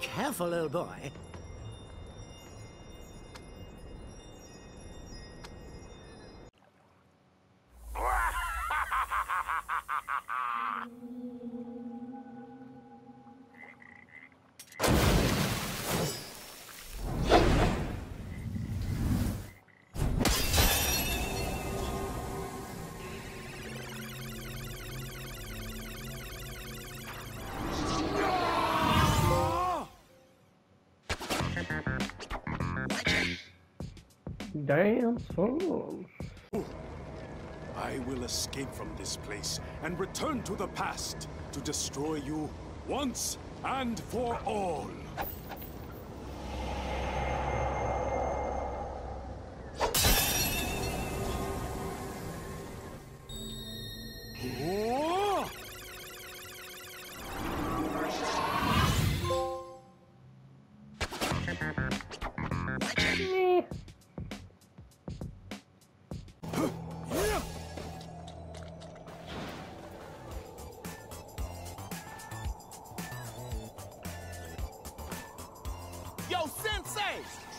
Careful, old boy. I will escape from this place and return to the past to destroy you once and for all. Sensei!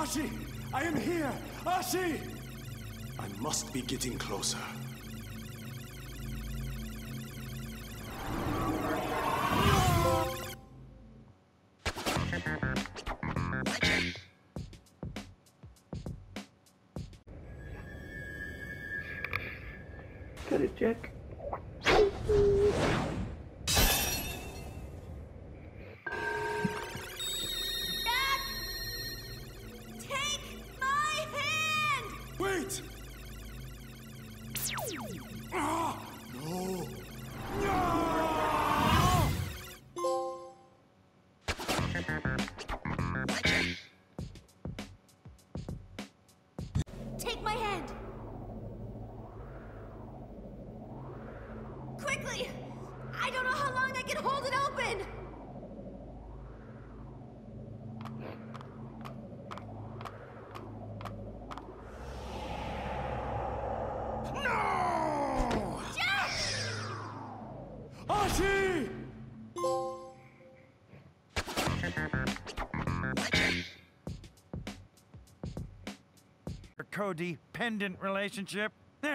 Ashi! I am here! Ashi! I must be getting closer. Get it, Jack. Jack! My! Quickly! I don't know how long I can hold it open! Codependent relationship.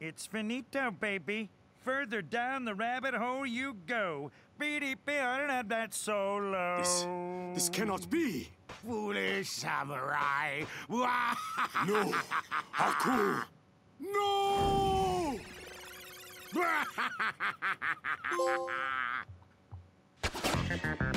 it's finito, baby. Further down the rabbit hole you go. Beady not have that solo. This, this cannot be! Foolish samurai! No! Aku! No! No!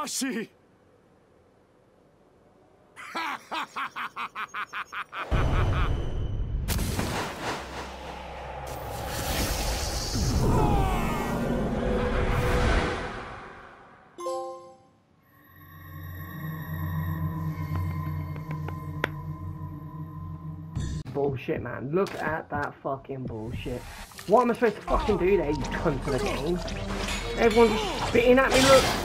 Bullshit, man. Look at that fucking bullshit. What am I supposed to fucking do there, you cunt of the game? Everyone's spitting at me, look.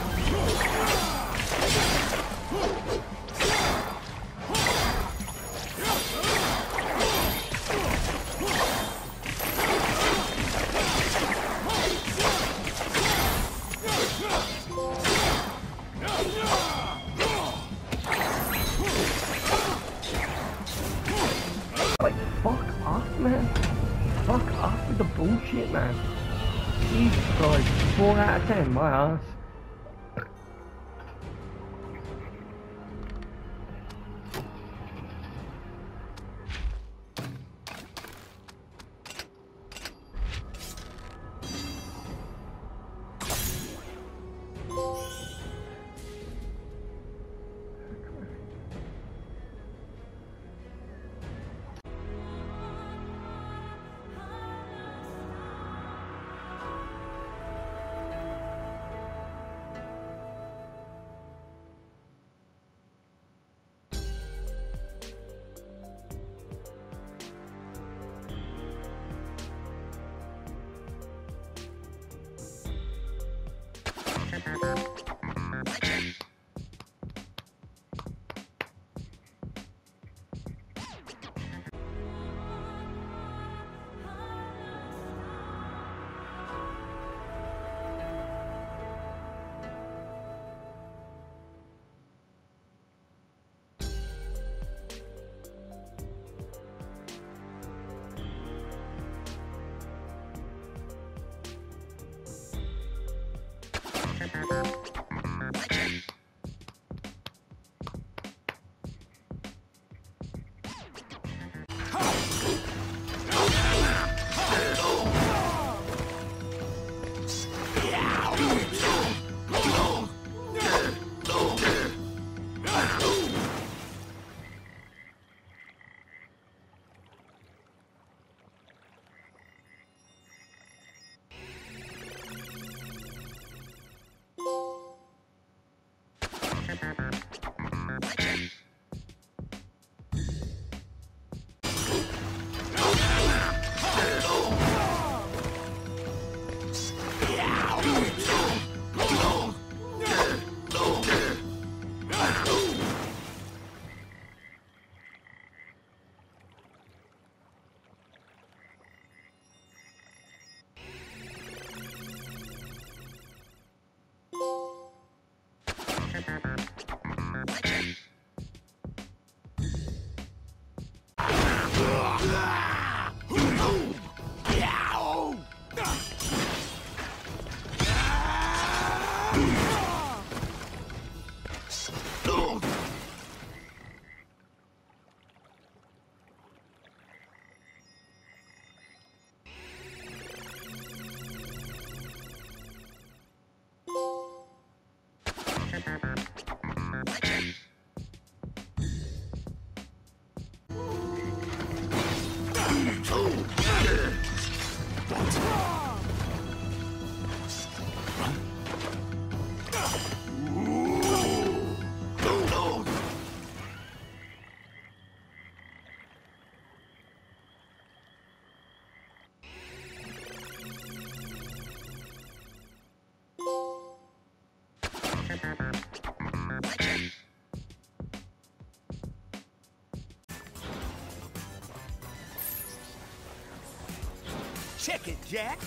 Check it, Jack.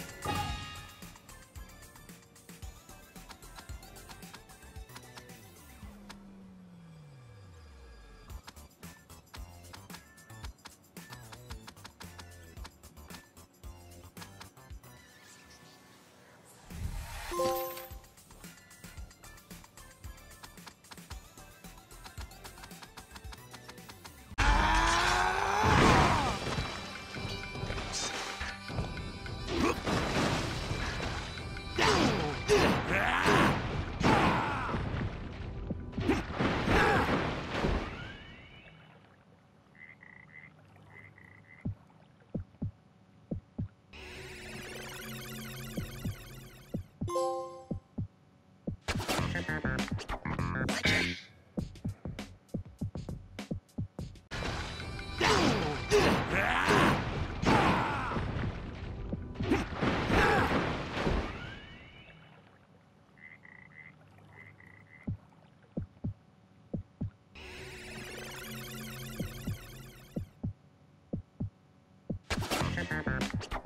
Thank you.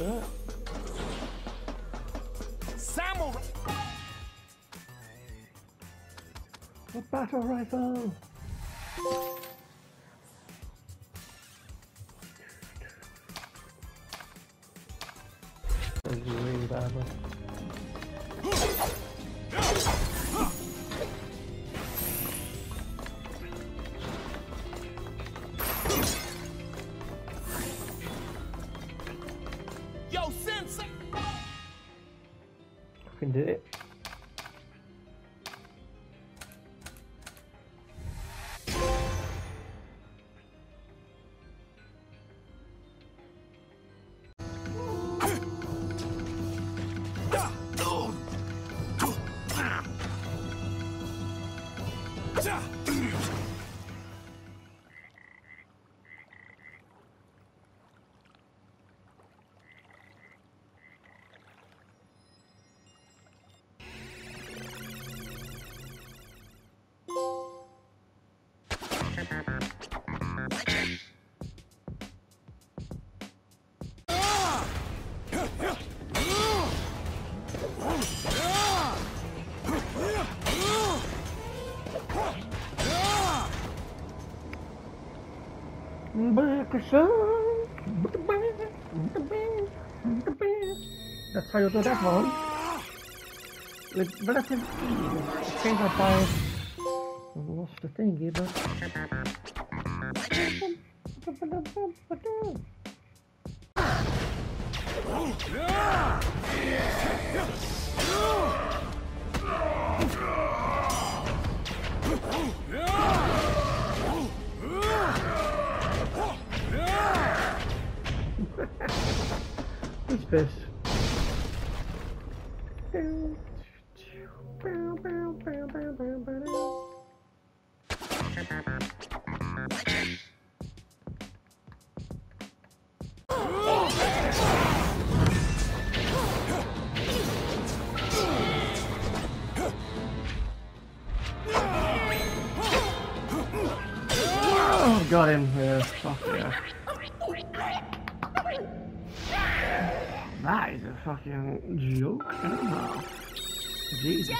You need to try that. Samurai. A battle rifle! That was really bad That's how you do that one. With relative ease. Change my fire. Lost the thingy, but. Who's this? Oh, got him. Yeah, fuck yeah. Fucking joke. and a half. Jesus.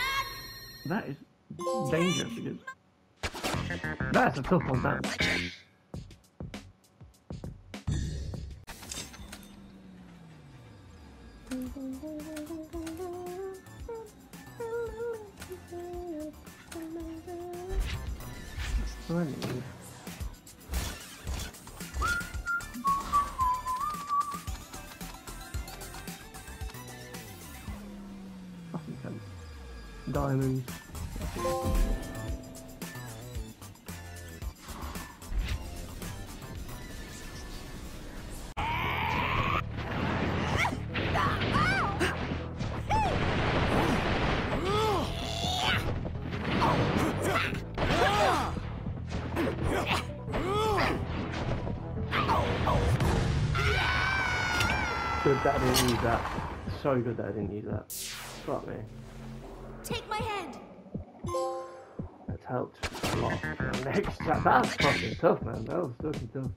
That is dangerous because that's a tough one. That. What and. Good that I didn't use that. So good that I didn't use that. Fuck me. Take my hand. That's helped a lot. Next, that, that's fucking tough, man. That was fucking tough.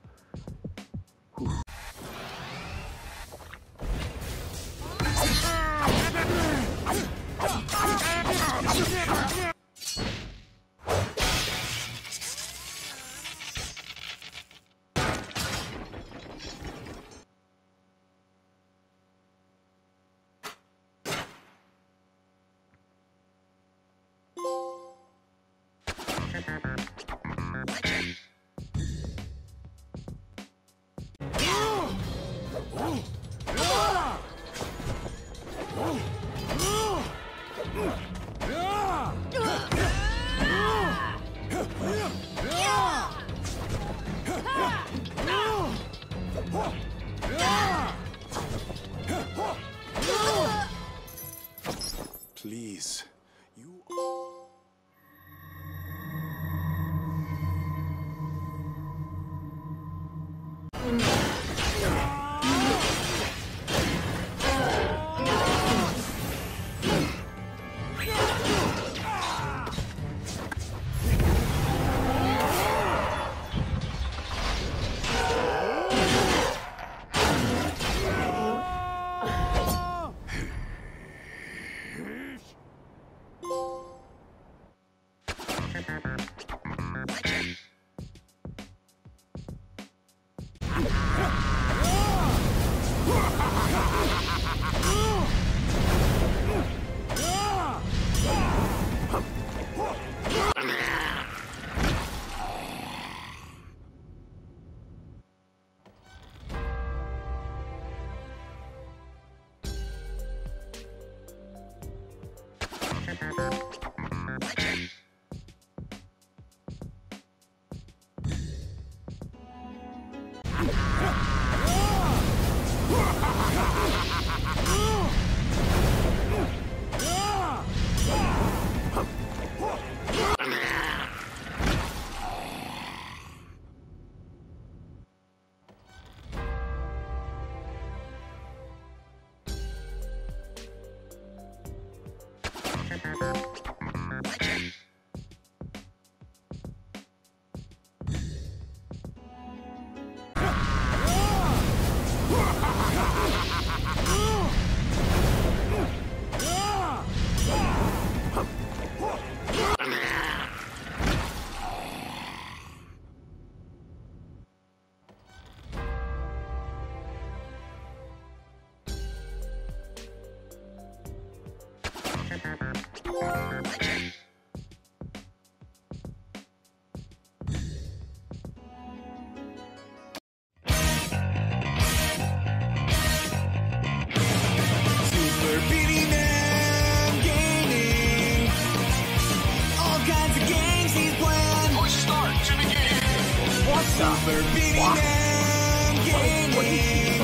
Super beating what? and gaining.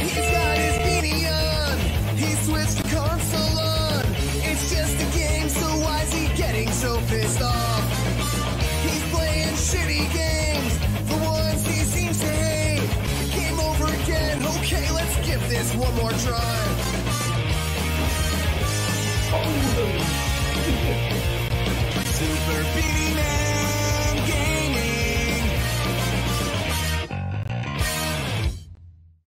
He's got his beanie on. He switched the console on. It's just a game, so why is he getting so pissed off? He's playing shitty games, the ones he seems to hate. Game over again. Okay, let's give this one more try. Super beating man.